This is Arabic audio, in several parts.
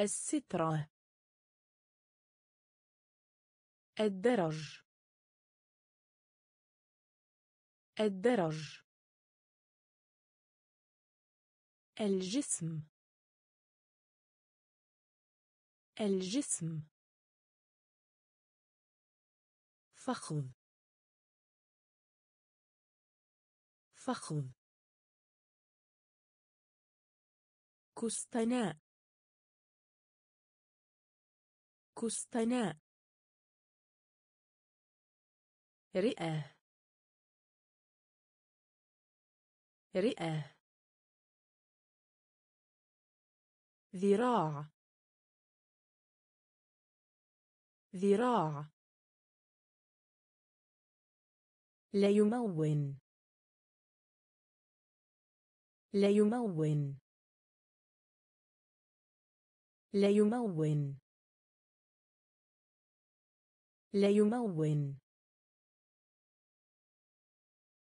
السترة. الدرج. الدرج. الجسم. الجسم. فخذ. فخذ. كستناء. كستناء رئة. رئة. ذراع. ذراع. ليمون ليمون ليمون ليمون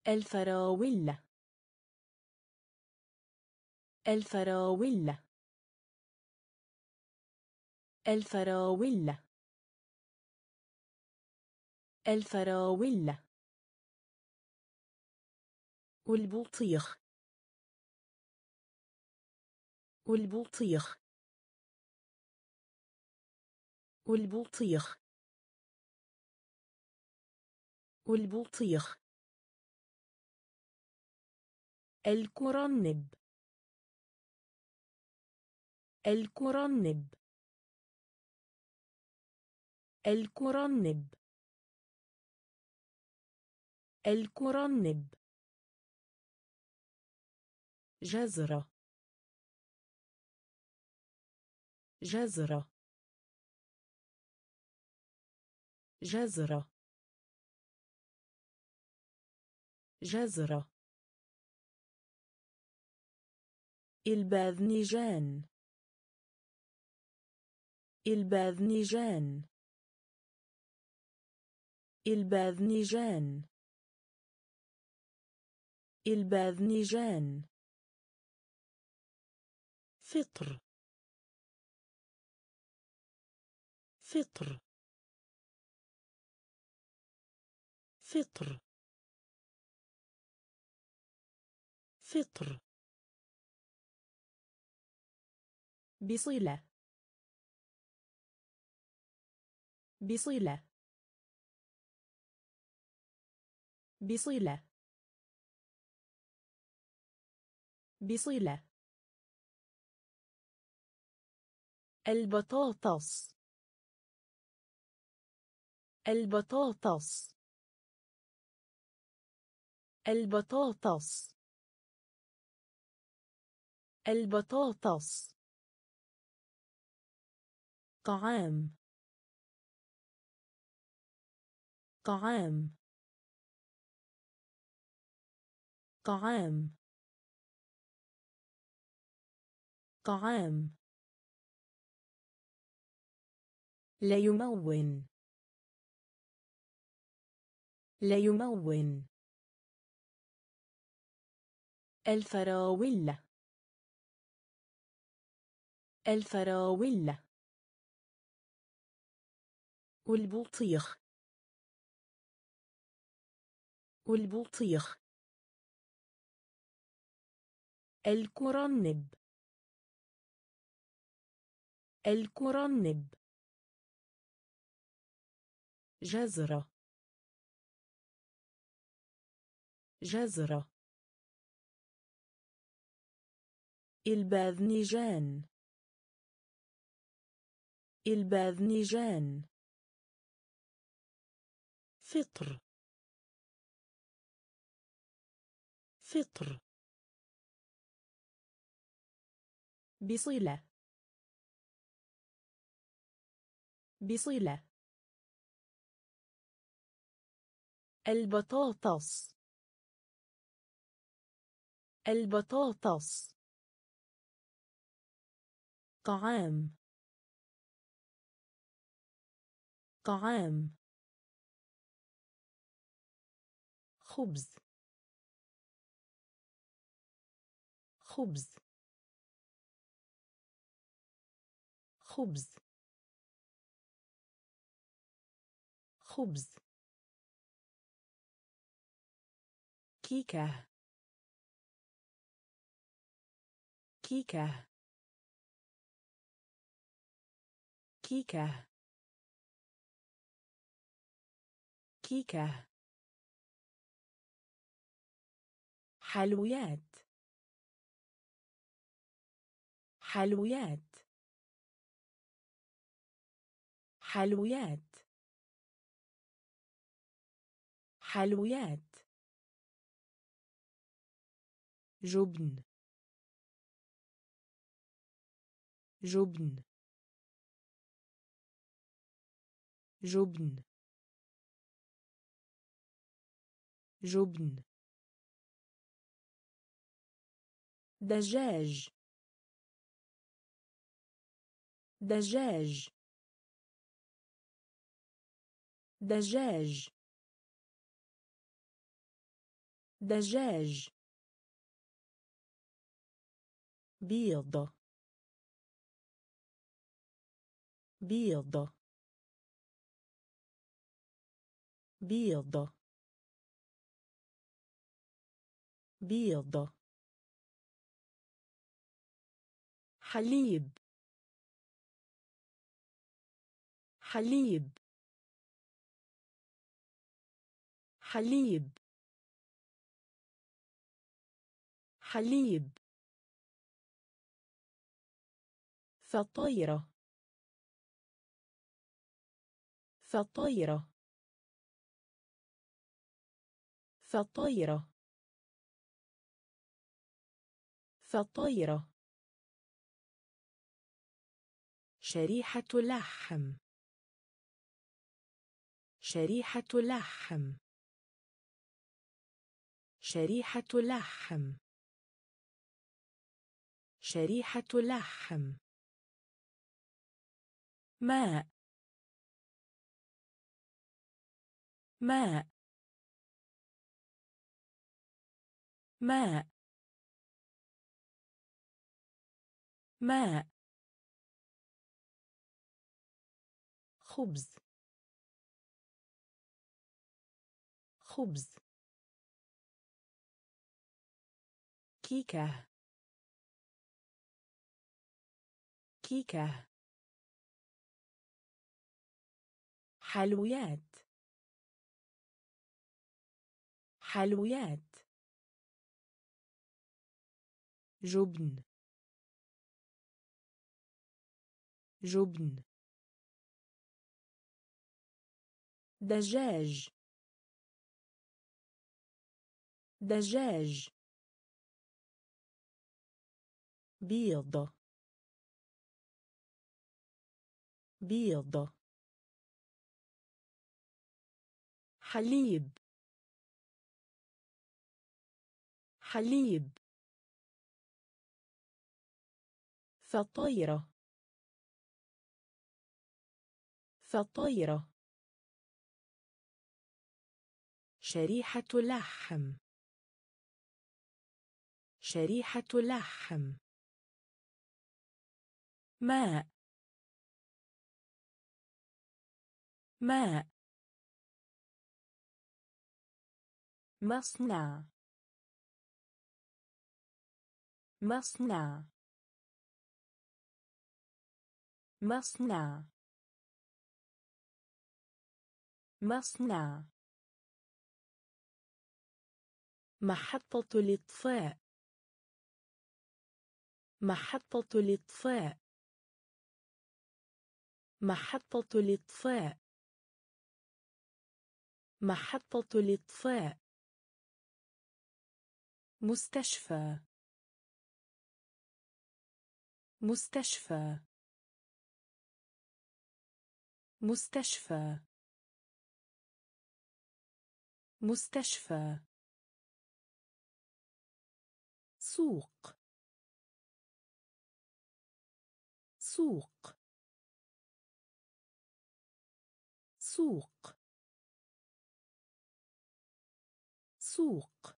الفراولة. الفراولة. الفراولة. الفراولة. والبطيخ. والبطيخ. والبطيخ. والبطيخ. الكرنب. الكرنب. الكرنب. الكرنب. جزرة. جزرة. جزرة. جزرة. الباذنجان. الباذنجان. الباذنجان. الباذنجان. فطر. فطر. فطر. فطر بصلة. بصلة. بصلة. بصلة. البطاطس. البطاطس. البطاطس. البطاطس. طعام. طعام. طعام. طعام. ليمون ليمون الفراولة. الفراولة. والبطيخ والبطيخ الكرنب. الكرنب. جزرة. جزرة. الباذنجان. الباذنجان. فطر. فطر. بصلة. بصلة. البطاطس. البطاطس. طعام. طعام. خبز. خبز. خبز. خبز. كيكة. كيكة. كيكة. كيكة حلويات. حلويات. حلويات. حلويات. جبن. جبن. جبن. جبن. دجاج. دجاج. دجاج. دجاج. بيض. بيض. بيض. بيض. حليب. حليب. حليب. حليب. فطيرة. فطيرة. فطيرة. فطيرة. شريحة لحم. شريحة لحم. شريحة لحم. شريحة لحم. ماء. ماء. ماء. ماء. خبز. خبز. كيكة. كيكة. حلويات. حلويات. جبن. جبن. دجاج. دجاج. بيض. بيض. حليب. حليب. فطيرة. فطيرة شريحة لحم. شريحة لحم. ماء. ماء. مصنع. مصنع. مصنع. مصنع. محطة الإطفاء محطة الإطفاء محطة الإطفاء محطة الإطفاء مستشفى. مستشفى. مستشفى. مستشفى. سوق. سوق. سوق. سوق.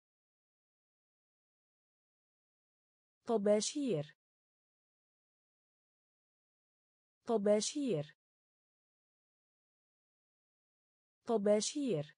طباشير. طباشير. طباشير.